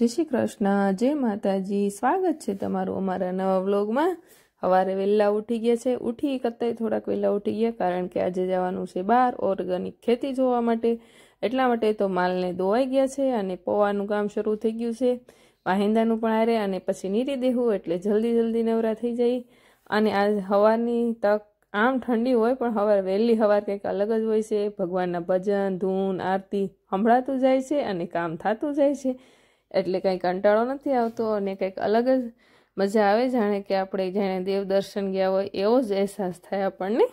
જય શ્રી કૃષ્ણ. જય માતાજી. સ્વાગત છે તમારું અમારા નવા વ્લોગમાં. સવારે વહેલા ઉઠી ગયા છે. ઉઠી કરતાં થોડાક વહેલા ઉઠી ગયા કારણ કે આજે જવાનું છે બહાર ઓર્ગેનિક ખેતી જોવા માટે. એટલા માટે તો માલને ધોવાઈ ગયા છે અને પૌવાનું કામ શરૂ થઈ ગયું છે. વાહિંદાનું પણ આરે અને પછી નીરી દેવું એટલે જલ્દી જલ્દી નવરા થઈ જાય. અને આ હવાની તક આમ ઠંડી હોય પણ હવાર વહેલી સવાર કંઈક અલગ જ હોય છે. ભગવાનના ભજન, ધૂન, આરતી સંભળાતું જાય છે અને કામ થતું જાય છે. એટલે કંઈ કંટાળો નથી આવતો અને કંઈક અલગ જ મજા આવે જાણે કે આપણે જાણે દેવ દર્શન ગયા હોય એવો જ અહેસાસ થાય આપણને.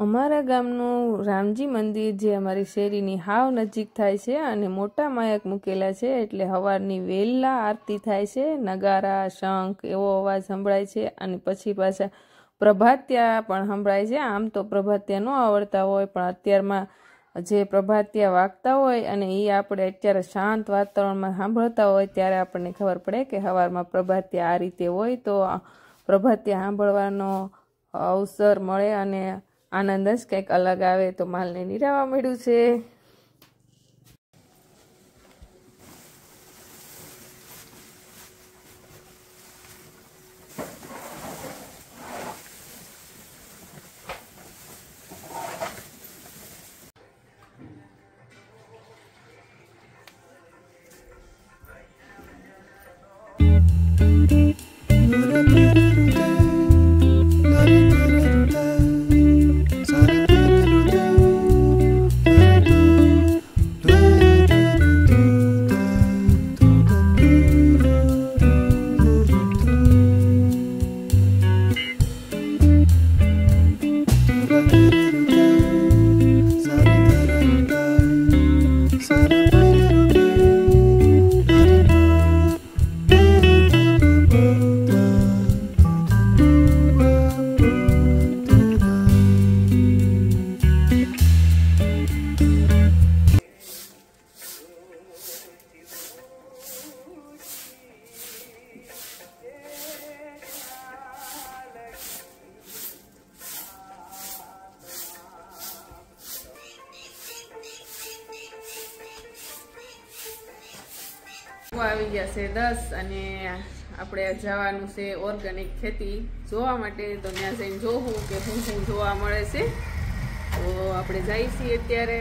અમારા ગામનું રામજી મંદિર જે અમારી શેરીની હાવ નજીક થાય છે અને મોટા માયક મૂકેલા છે એટલે સવારની વહેલા આરતી થાય છે, નગારા, શંખ એવો અવાજ સંભળાય છે અને પછી પાછા પ્રભાત્યા પણ સંભળાય છે. આમ તો પ્રભાત્યા ન આવડતા હોય પણ અત્યારમાં જે પ્રભાતિયા વાગતા હોય અને એ આપણે અત્યારે શાંત વાતાવરણમાં સાંભળતા હોય ત્યારે આપણને ખબર પડે કે સવારમાં પ્રભાતિયા આ રીતે હોય તો પ્રભાતિયા સાંભળવાનો અવસર મળે અને આનંદ જ કંઈક અલગ આવે તો માલને નિરાવા મળ્યું છે. આવી ગયા છે દસ અને આપણે જવાનું છે ઓર્ગેનિક ખેતી. જોવા માટે તો ત્યાં જઈને જોવું કે શું શું જોવા મળે છે. તો આપણે જઈએ છીએ અત્યારે.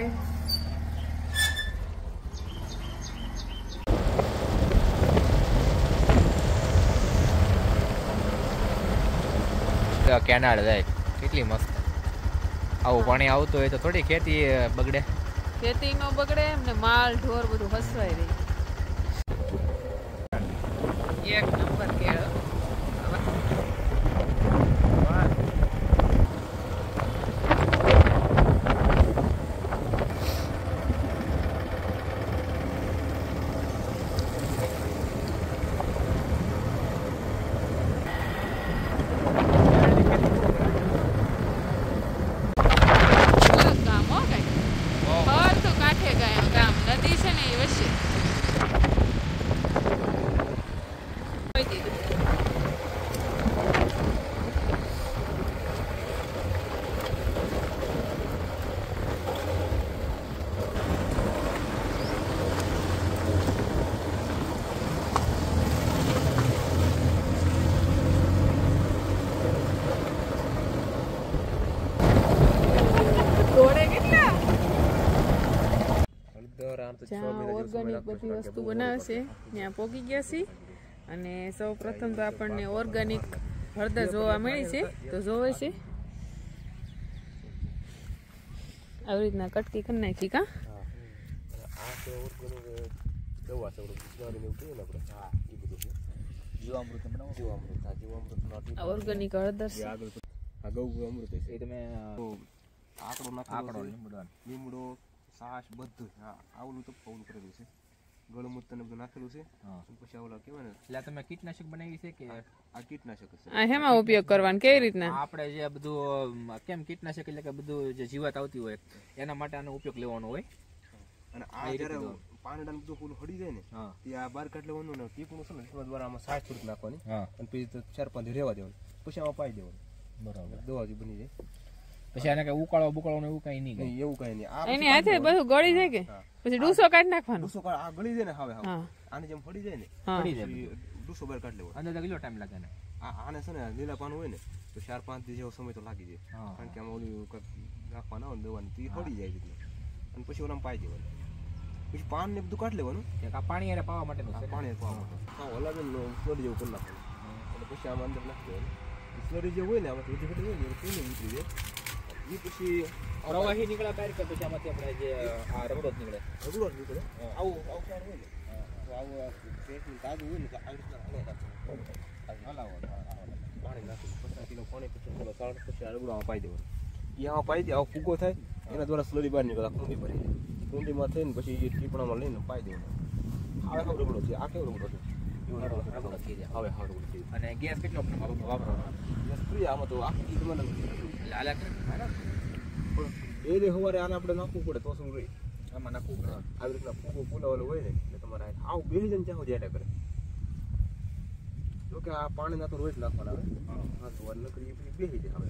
કેનાળ જાય. કેટલી મસ્ત. આવું પાણી આવતું હોય તો થોડી ખેતી બગડે. ખેતી નો બગડે એમને માલ ઢોર બધું ફસવાય રહી એક નંબર કેળો ગામ હો કઈ ખબર તો કાંઠે ગયા ગામ નદી છે ને એ વચ્ચે કોઈ દીધું. ઘોડે કેટલા જ્યાં ઓર્ગેનિક બધી વસ્તુ બનાવે છે ત્યાં પોગી ગયા છીએ અને સૌ પ્રથમ તો આપણને ઓર્ગેનિક હળદર જોવા મળી છે તો જોવે છે આવી રીતના કટકી કરી નાખી કા ઓર્ગેનિક હળદર છે એ તમે આકડો આકડો લીમડો લીમડો છાશ બધું હા. આવલું તો પૌલું કરેલું છે. ગળમૂત્ર ને બધું નાખેલું છે. પછી આવલા કેવાય ને. એટલે તમે કીટનાશક બનાવી છે કે? આ કીટનાશક છે. હેમાં ઉપયોગ કરવાનો? કેવી રીતના? આપણે જે બધું કેમ કીટનાશક એટલે કે બધું જે જીવાત આવતી હોય એના માટે આનો ઉપયોગ લેવાનો હોય. અને આ જ્યારે પાંદડા બધું ફૂલ હળી જાય ને તે આ બાર કાઢ લેવાનું ને ટીપણું છે ને એમાં દ્વારા આમાં સાત થોડીક નાખવાની. અને પછી ચાર પાંચ રેવા દેવાનું. પછી આમાં પાઈ દેવાનું. બરાબર. દવા જે બની જાય. પછી આને કઈ ઉકાળો બુકાળો એવું કઈ નહીં એવું કઈ નહીં. એની હાથે બધું ગળી જાય કે? પછી ડૂસો કાઢી નાખવાનો. ડૂસો આ ગળી જાય ને હવે આને જેમ ફળી જાય ને ફળી જાય ડૂસો બહાર કાઢી લેવો અંદર કેટલો ટાઈમ લાગે ને આને છે ને લીલા પાન હોય ને તો ચાર પાંચ દિવસ જેવો સમય તો લાગી જાય. કારણ કે આમાં ઓલું નાખવાના હોય દવાની તો એ હળી જાય રીતના અને પછી ઓલામાં પાઈ દેવાનું. પછી પાન ને બધું કાઢી લેવાનું. આ પાણી હારે પાવા માટે પાણી પાવા માટે હા ઓલા ને સ્લરી જેવું કરી નાખવાનું. અને પછી આમાં અંદર નાખી દેવાનું. સ્લરી જે હોય ને આમાં બધી ઘટી હોય ને ઉતરી જાય. એ પછી પ્રવાહી નીકળ્યા બહાર કે પછી આમાંથી આપણે જે આ રગડો જ નીકળે. રગડો જ નીકળે. આવું આવું હોય ને? આવું આ પેટનું તાજું હોય ને તો રીતના પાણી નાખી પચાસ કિલો પાણી પચાસ કિલો સાણ પછી આ આમાં પાઈ દેવાનું. એ આમાં પાઈ દે આવો ફૂગો થાય એના દ્વારા સ્લરી બહાર નીકળે કુંડી ભરી કુંડીમાં થઈને પછી એ ટીપણામાં લઈને પાઈ દેવાનું. આ કેવો રગડો છે? આ કેવો રગડો છે? હવે અને ગેસ કેટલો વાપરવાનો? ફ્રી આમાં તો આખી મને એ રે સવારે આને આપણે નાખવું પડે તો શું રહી? આમાં નાખવું પડે. આવી રીતના ફૂગો ફૂલાવેલો હોય ને એટલે તમારે આવું બે જણ ચાહો જ્યાં કરે. જોકે આ પાણીના તો રોજ નાખવાના આવે. હા. તો એ બેસી જાય હવે.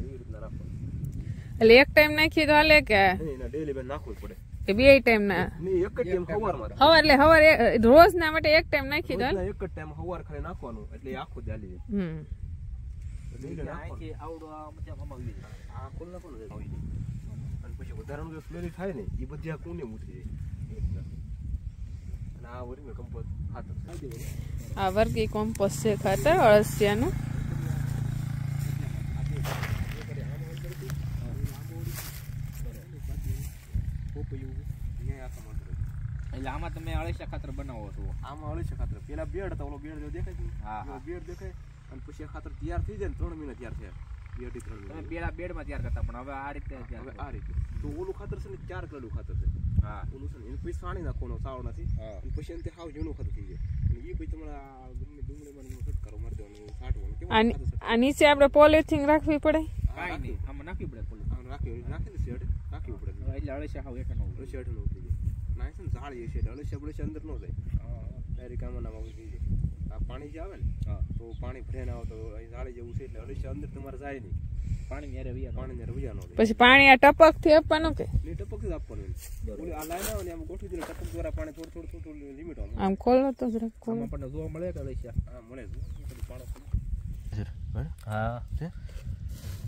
એવી રીતના નાખવાનું. એટલે એક ટાઈમ નાખીએ તો હાલે કે? ડેલી બે નાખવું જ પડે. કે બે ટાઈમ ના. એક જ ટાઈમ સવારમાં હવાર એટલે હવાર રોજ ના માટે એક ટાઈમ નાખી દો એક જ ટાઈમ હવાર ખાલી નાખવાનું એટલે આખું ચાલી. જાય. હમ પછી વધારાનું ફ્લેરી થાય ને એ બધી આ જાય આ વર્ગી કોમ્પોસ્ટ છે ખાતર અળસિયાનું એટલે આમાં તમે અળસિયા ખાતર બનાવો છો. આમાં અળસિયા ખાતર. પેલા બેડ હતા ઓલો બેડ જો દેખાય છે હા, બેડ દેખાય અને પછી ખાતર તૈયાર થઈ જાય ને ત્રણ મહિના તૈયાર થયા. બે અઢી ત્રણ મહિના. પેલા બેડમાં તૈયાર કરતા પણ હવે આ રીતે હવે. આ રીતે. તો ઓલું ખાતર છે ને ચાર કલરનું ખાતર છે. હા. ઓલું છે ને એને પછી સાણી નાખવાનો સાવ નથી અને પછી અંતે હાવ ઝીણું ખાતર થઈ જાય. અને એ પછી તમારા ગમે ડુંગળીમાં છંટકારો મારી દેવાનો છાંટવાનું. કેવું આ છે? નીચે આપણે પોલિથીન રાખવી પડે? કાંઈ નહીં. આમાં નાખવી પડે પોલિથીન. આમ રાખી રાખી દે શેડ. રાખવી પડે એટલે અળસિયા હાવ એક ન હોય. અળસિયા હેઠળ ઉતરી ને ના છે અળસિયા બળસિયા અંદર ન જાય. ડાયરેક્ટ આમાં નામ આવી જાય આ પાણી જે આવે ને હા. તો પાણી ભરે ના આવે તો અહીં જાળી જેવું છે એટલે અળસિયા અંદર તમારે જાય નહીં. પાણી ન્યારે વૈયા પાણી ને રવિયા નો પછી પાણી આ ટપકથી આપવાનું કે? ને ટપક જ આપવાનું એને. આ લાઈન આવે ને આમ ગોઠવી દે ટપક દ્વારા પાણી થોડું થોડું થોડું થોડું લિમિટ આવે. આમ ખોલો તો જરા ખોલો આમાં પણ જોવા મળે કે અળસિયા? હા મળે બધું પાણી હા. છે?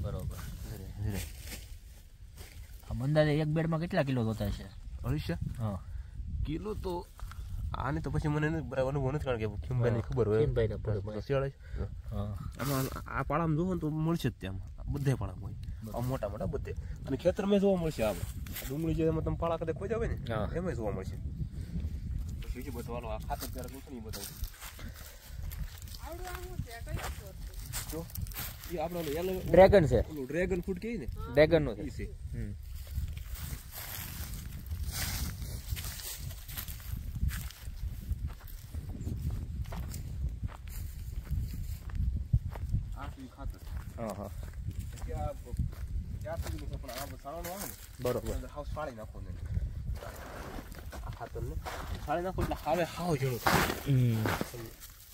બરોબર. આ અંદાજે એક બેડમાં કેટલા કિલો જોતા છે? અળસિયા હા. કિલો તો આને તો પછી મને અનુભવ નથી કારણ કે ખીમભાઈને ખબર હોય. ખીમભાઈને હા. આમાં આ પાળામાં જોવો ને તો મળશે જ ત્યાં. બધે પાળામાં હોય. આ મોટા મોટા બધે. અને ખેતરમાં જોવા મળશે આ ડુંગળી જે તમે પાળા કદાચ ખોજા હોય ને. એમાં જોવા મળશે. પછી બીજું બધું આ ખાતર ત્યારે જોશું નહીં બતાવું જો એ આપણે ડ્રેગન છે. ડ્રેગન ફ્રૂટ કહીએ ને? ડ્રેગનનું છે. છે હમ. આ છે ઈ ખાતર હા હા પછી આ ચાર સુધીનું છે પણ આ સાવણું આવે ને બરોબર સાળી નાખો ને આ સાળી નાખો એટલે હાવે હાવ ઝીણું થાય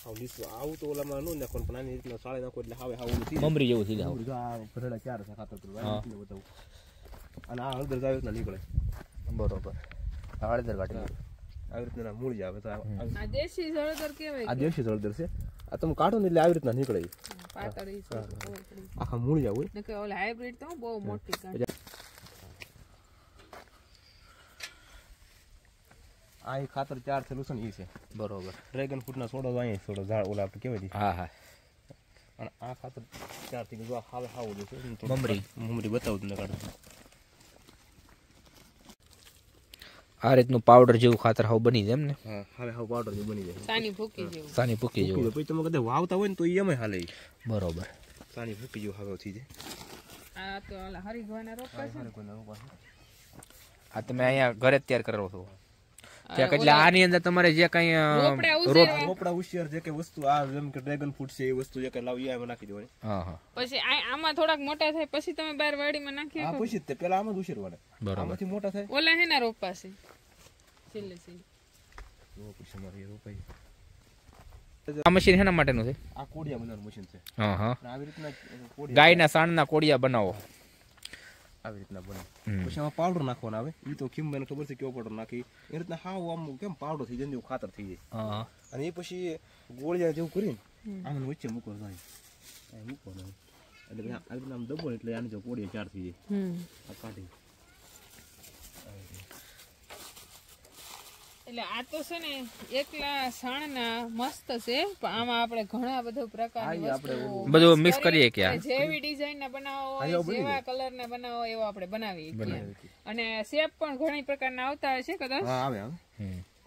હાવ લીસું આવું તો ઓલામાં ન નાખવાનું પણ આની રીતના સાળી નાખો એટલે હાવે હાવ જાય. મમરી જેવું થઈ જાય. આ ભરેલા ચાર છે ખાતર. આ બતાવું અને આ હળદર આવી રીતના નીકળે બરોબર હળદર કાઢી આવી રીતના મૂળ આવે તો આ- આવી- આ દેશી જળદર આ દેશી હળદર છે. આ તમે કાઢો ને એટલે આવી રીતના નીકળે. આખા મૂળ હોય. ઓલા હાઇબ્રિડ તો બહુ મોટી આ ખાતર ચાર સોલ્યુશન એ છે. બરોબર. ડ્રેગન ફ્રૂટના છોડો તો અહીંયા છોડો ઝાડ ઓલા આપણે કહેવાય છે. હા હા. અને આ ખાતર ચારથી જો હાવે હાવું છે ને મમરી. મમરી બતાવું તમને કાઢું. આ રીતનું પાવડર જેવું ખાતર હાવ બની જાય એમ ને? હા હવે હાવ પાવડર જેવું બની જાય. સાની ભૂકી જેવું. સાની ભૂકી ફૂકી જેવું. પછી તમે કદાચ વાવતા હોય ને તો એમ હાલે બરોબર. સાની ફૂકી જેવું હાવે થઈ જાય. આ તો હરિગવાના રોપા છે ને. આ તમે અહીંયા ઘરે જ તૈયાર કરો છો? એટલે આની અંદર તમારે જે કઈ રોપડા ઉશિયાર જે કે વસ્તુ આ જેમ કે ડ્રેગન ફ્રૂટ છે એ વસ્તુ જે કે લાવી આવે નાખી દેવાની. હા હા. પછી આ- આમાં થોડાક મોટા થાય પછી તમે બાર વાડીમાં નાખી આ પછી તે પેલા આમાં જ વાળે બરોબર. આમાંથી મોટા થાય. ઓલા હેના રોપા છે. છેલ્લે છેલ્લે. જો પછી મારી રોપાઈ આ મશીન શેના માટેનું છે? આ કોડિયા બનાવવાનું મશીન છે. હા હા. આવી રીતના કોડિયા ગાયના સાણના કોડિયા બનાવો. આવી રીતના બને. પછી આમાં પાવડર નાખવાનો આવે. એ તો ખીમ મને ખબર છે કેવો પાવડર નાખી. એ રીતના હાવ આમ કેમ પાવડર થઈ જાય એવું ખાતર થઈ જાય. અને એ પછી ગોળિયા જેવું કરીને આમ વચ્ચે મૂકો જાય અહીં મૂકવાનું. એટલે આ રીતના આમ દબો એટલે આની જો કોડિયા ચાર થઈ જાય. આ કાઢી. એટલે આ તો છે ને એકલા સાણના મસ્ત છે પણ આમાં આપણે ઘણા બધા પ્રકારની વસ્તુઓ બધું mix કરીએ કે જેવી ડિઝાઇન ના બનાવો હોય જેવા કલર ના બનાવો હોય એવો આપણે બનાવી અને શેપ પણ ઘણી પ્રકારના આવતા હશે કદાચ? હા આવે આવે.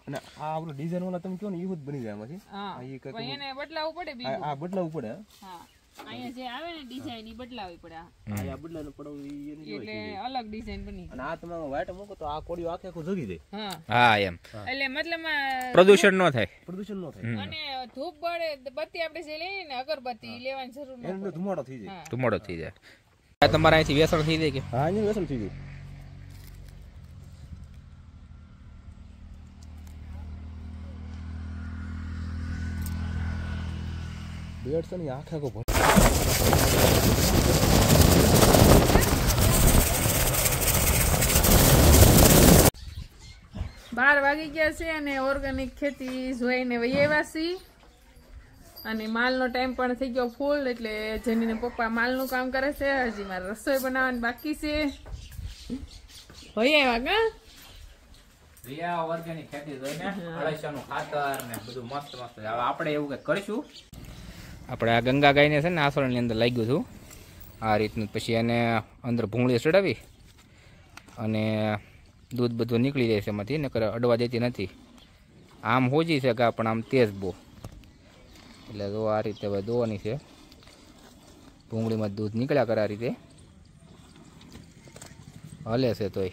અને આ આપણો ડિઝાઇન વાળા તમે કહો ને એવું જ બની જાય એમાંથી. હા. એને બદલાવું પડે આ બદલાવવું પડે હા. હા અહીંયા જે આવે ને ડિઝાઇન ઈ બદલાવી પડે આ. આ આ બદલાવવું પડે ઈ એની જોઈ એટલે અલગ ડિઝાઇન બની. અને આ તમે વાઈટ મૂકો તો આ કોડિયો આખે આખું જગી દે હા. હા એમ. એટલે મતલબ પ્રદૂષણ ન થાય. પ્રદૂષણ ન થાય. અને ધૂપ બળે બત્તી આપણે જે લઈએ ને અગરબત્તી ઈ લેવાની જરૂર એનો નથી ધુમાડો થઈ જાય. હા. ધુમાડો થઈ જાય. આ તમારા અહીંથી વેસણ થઈ જાય કે? હા એનું વ્યસન થઈ જાય. બેડ છે ને આખે આખો ભર બાર વાગી ગયા છે અને ઓર્ગેનિક ખેતી જોઈને વૈયા છીએ. અને માલનો ટાઈમ પણ થઈ ગયો ફૂલ એટલે જેનીને પપ્પા માલનું કામ કરે છે હજી મારે રસોઈ બનાવવાની બાકી છે. હોય આવ્યા કા રિયા ઓર્ગેનિક ખેતી જોઈને અળસિયાનું ખાતર ને બધું મસ્ત મસ્ત. હવે આપણે એવું કંઈક કરીશું. આપણે આ ગંગા ગાયને છે ને આસળની અંદર લાગ્યું હતું આ રીતનું પછી એને અંદર ભૂંગળી ચડાવી અને દૂધ બધું નીકળી જાય છે એમાંથી, નકર અડવા દેતી નથી. આમ હોજી છે ગા પણ આમ તેજ બહુ. એટલે જો આ રીતે હવે દોવાની છે. ભૂંગળીમાં દૂધ નીકળ્યા કરે આ રીતે. હલે છે તોય.